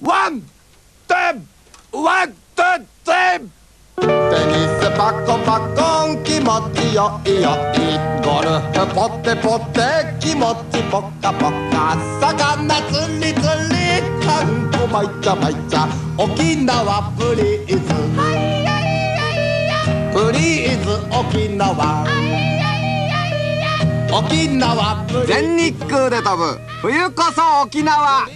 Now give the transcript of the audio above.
One, two, one, two, two。テニスパコパコン気持ちよいよいゴルフポテポテ気持ちポカポカ魚釣り釣りカンコまいちゃまいちゃ沖縄 please please 沖縄沖縄 please 全日空で飛ぶ冬こそ沖縄